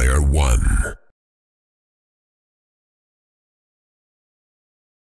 Player one.